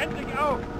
endlich auf!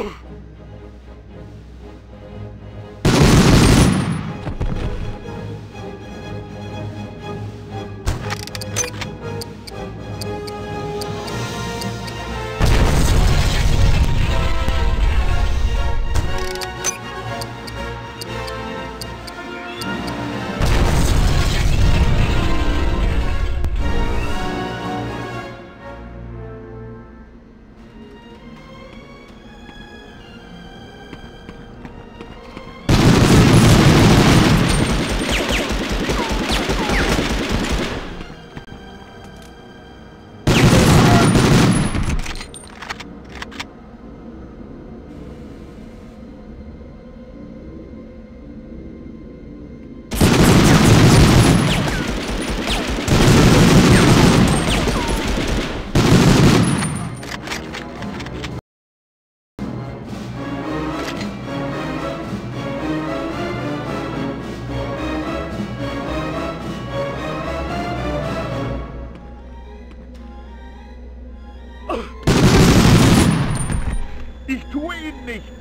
Oh! Ich tue ihn nicht!